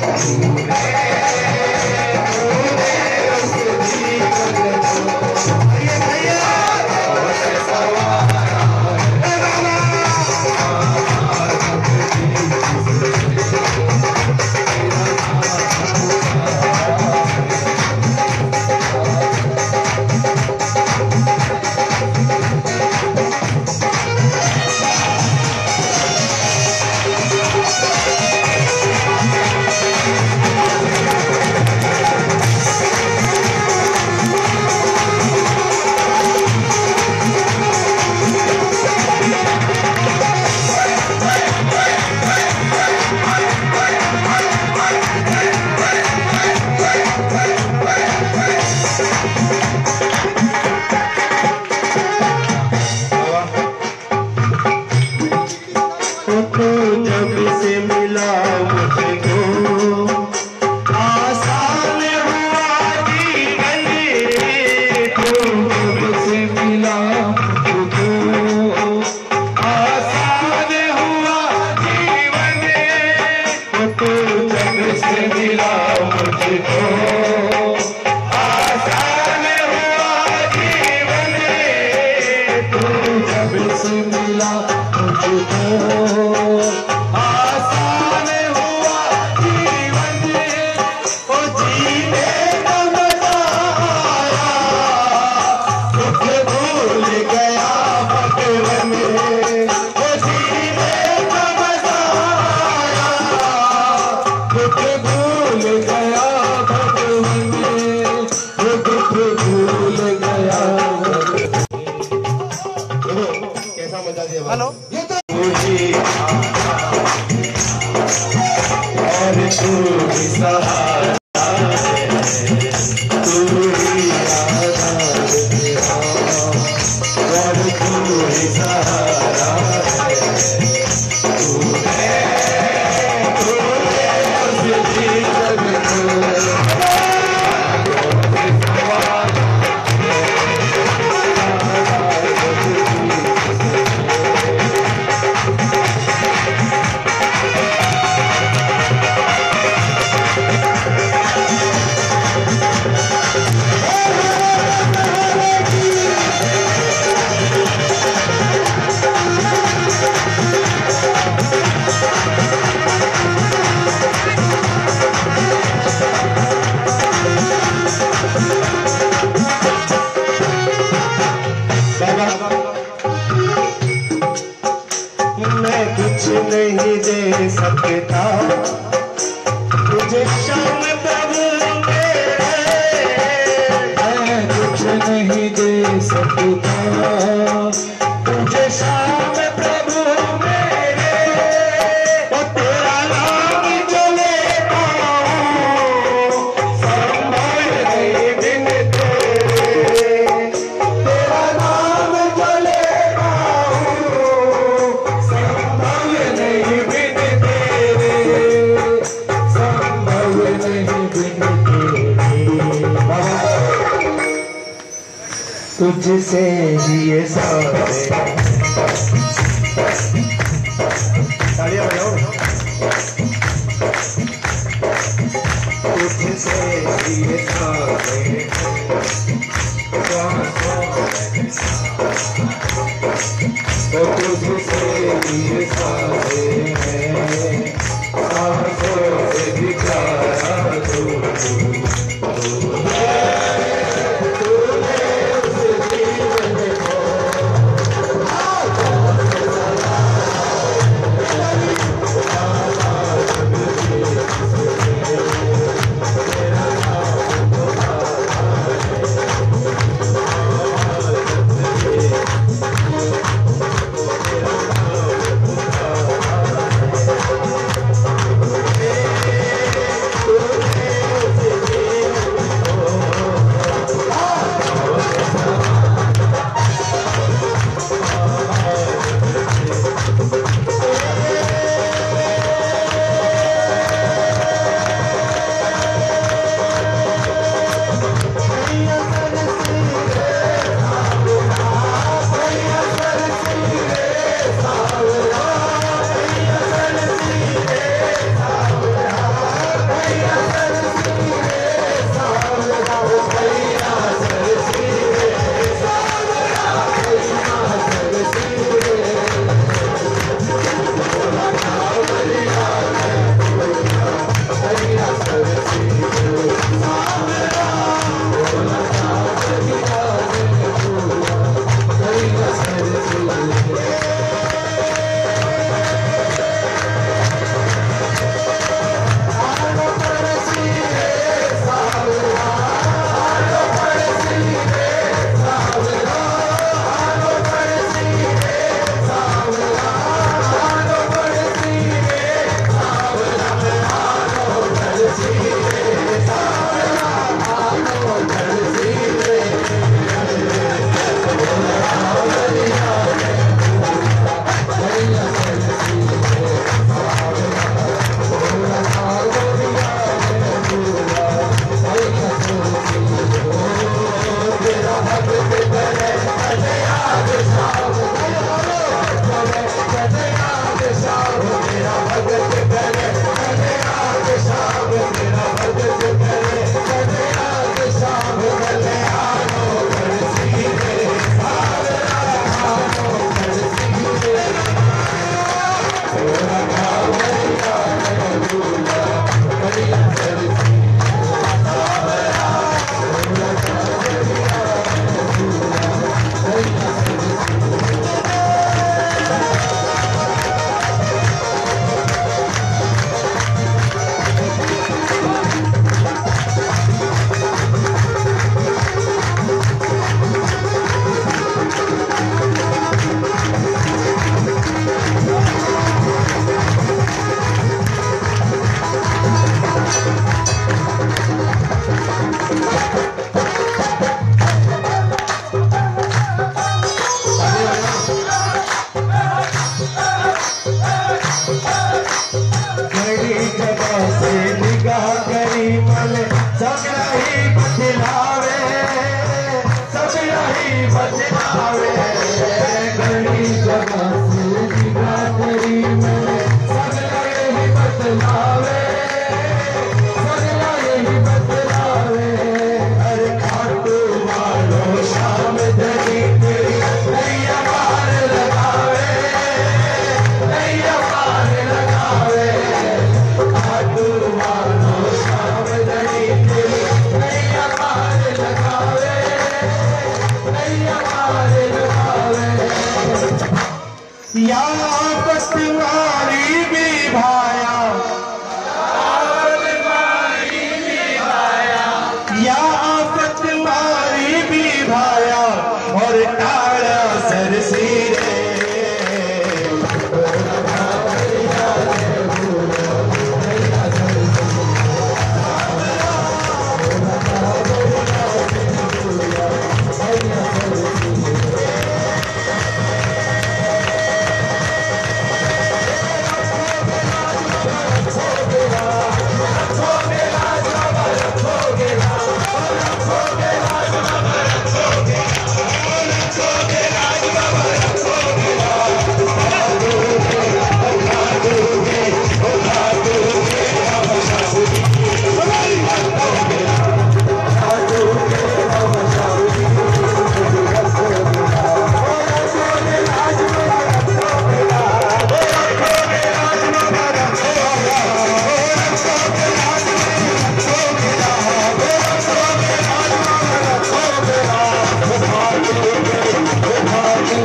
Música é. सकूं ही ये सारे। तालियाँ बजाओ। तुझसे ये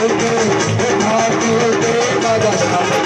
के भाग्य तेरा दशा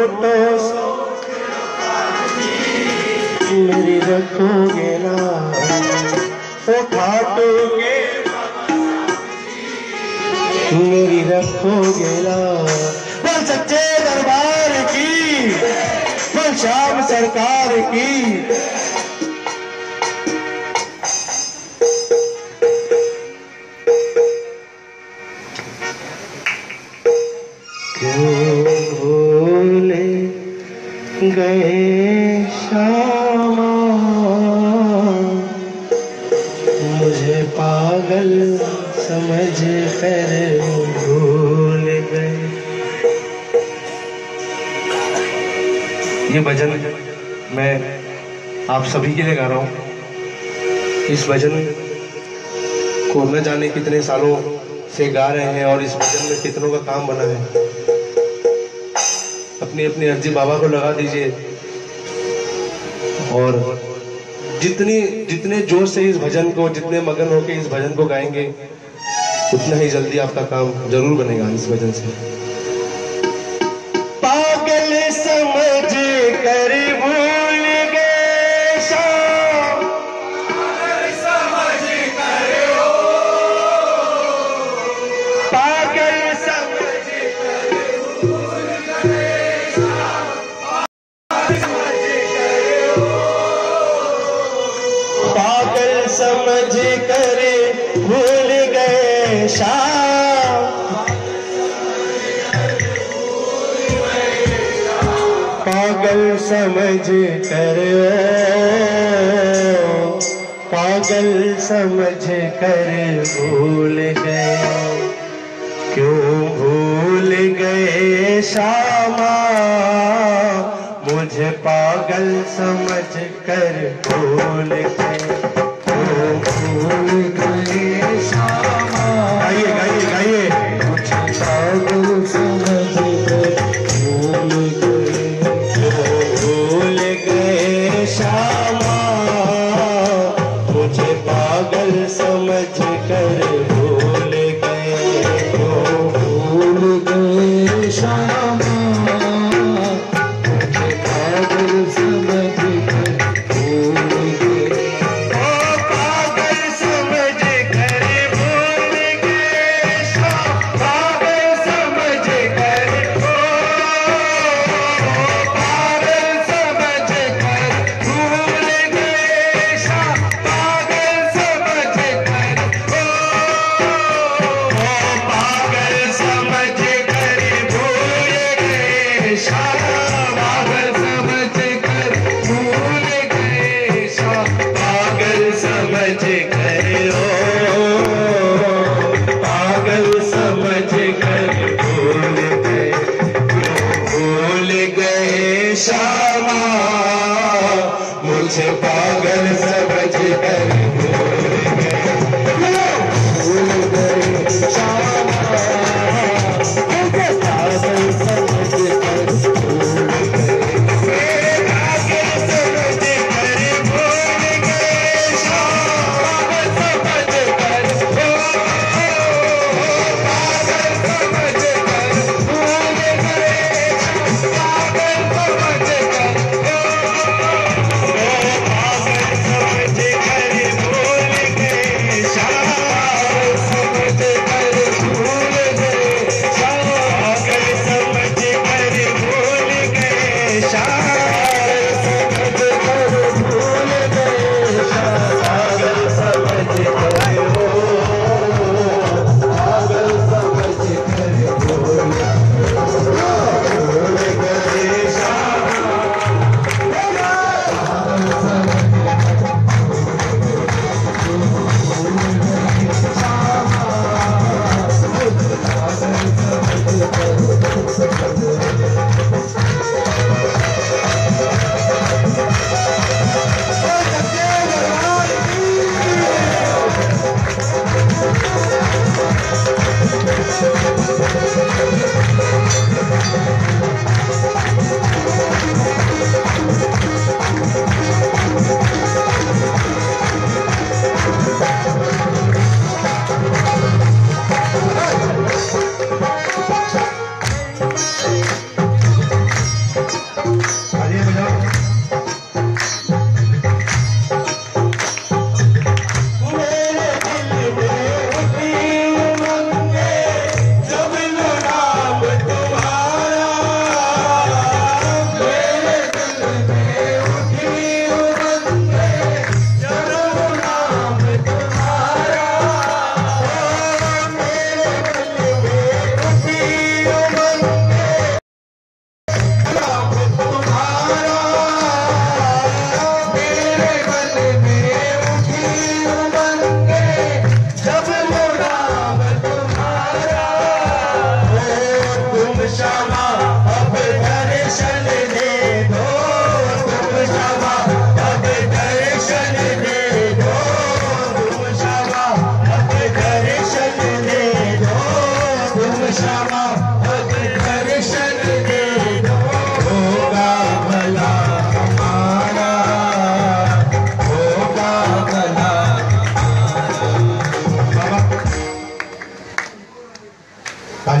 छोटो मेरी रखोगे ना काटोगे मेरी रखोगे ना बोल सच्चे दरबार की, बोल श्याम सरकार की। ये भजन मैं आप सभी के लिए गा रहा हूँ। इस भजन को न जाने कितने सालों से गा रहे हैं और इस भजन में कितनों का काम बना है। अपनी अपनी अर्जी बाबा को लगा दीजिए। और जितनी, जितने ज़ोर से इस भजन को, जितने मगन होकर इस भजन को गाएँगे, उतना ही जल्दी आपका काम ज़रूर बनेगा इस भजन से। समझ कर भूल गए शाम। पागल समझ कर, पागल समझ कर भूल गए। क्यों भूल गए श्यामा मुझे पागल समझ कर भूल गए।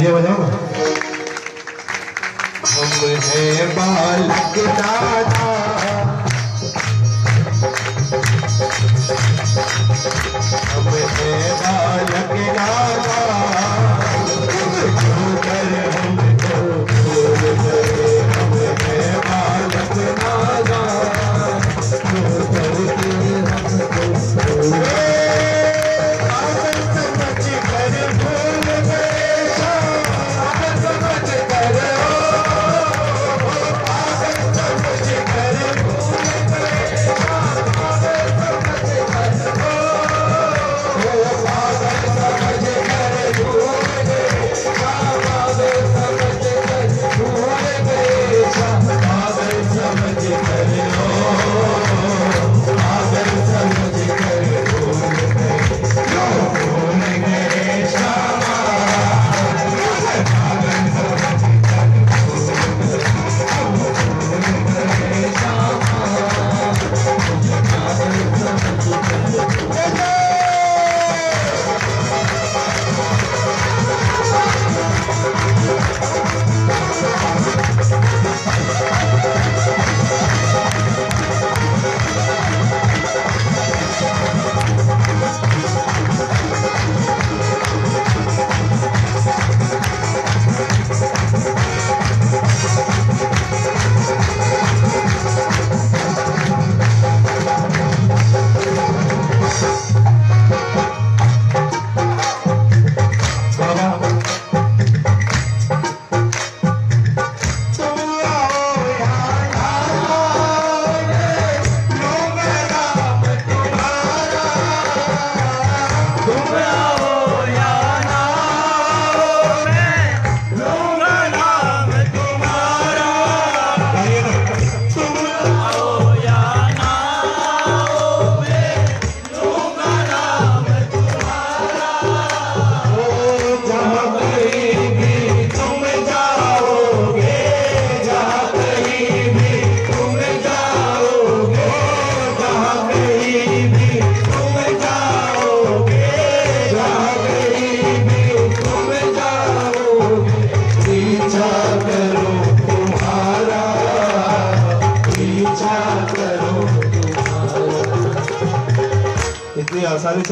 Adiós, Guayaba.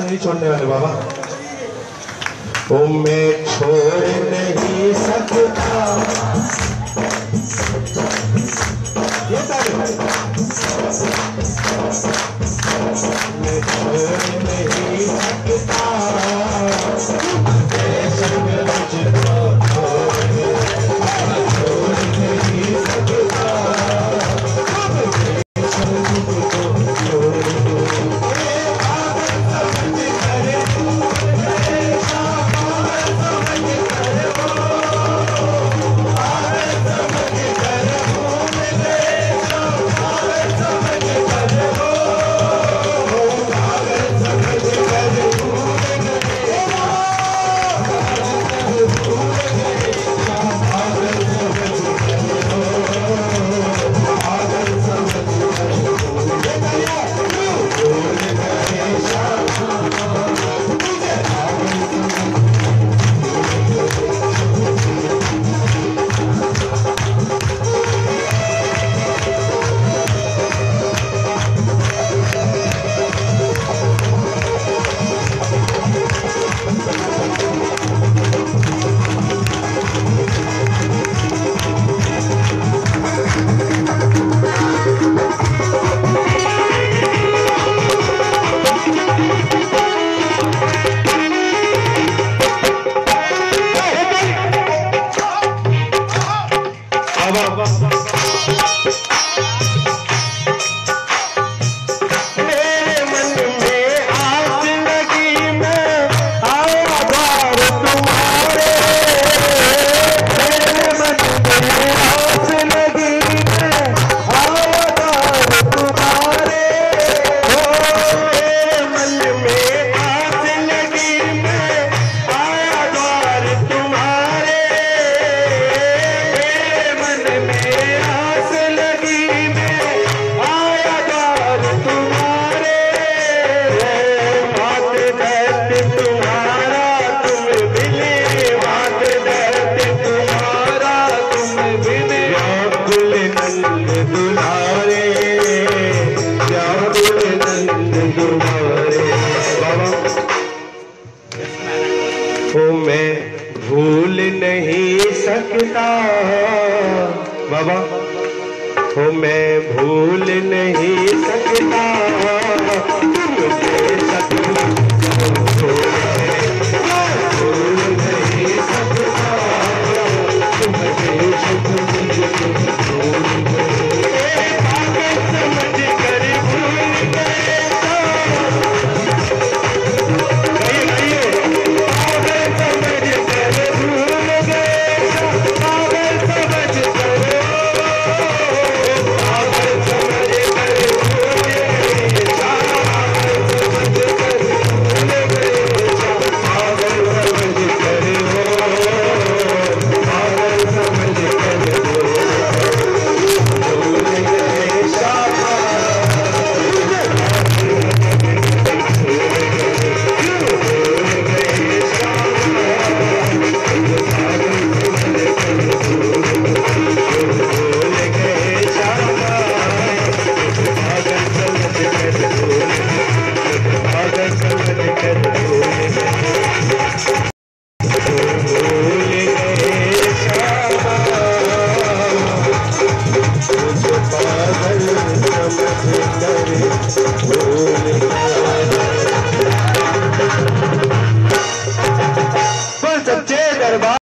नहीं छोड़ने वाले बाबा। तो मैं छोड़ नहीं सकता। ये मैं छोड़ नहीं मैं भूल नहीं सकता। बाबा हो मैं भूल नहीं सकता।